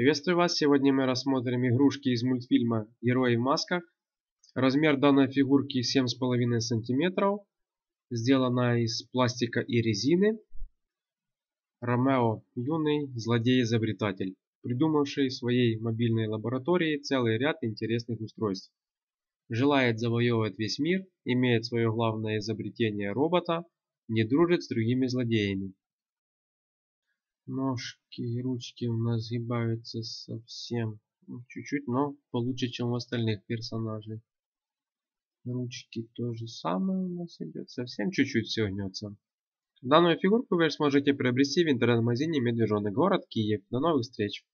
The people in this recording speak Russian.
Приветствую вас! Сегодня мы рассмотрим игрушки из мультфильма «Герои в масках». Размер данной фигурки 7,5 см. Сделана из пластика и резины. Ромео – юный злодей-изобретатель, придумавший в своей мобильной лаборатории целый ряд интересных устройств. Желает завоевывать весь мир, имеет свое главное изобретение робота, не дружит с другими злодеями. Ножки и ручки у нас сгибаются совсем ну, чуть-чуть, но получше, чем у остальных персонажей. Ручки то же самое у нас идет, совсем чуть-чуть все гнется. Данную фигурку вы сможете приобрести в интернет-магазине Медвежонок, город Киев. До новых встреч!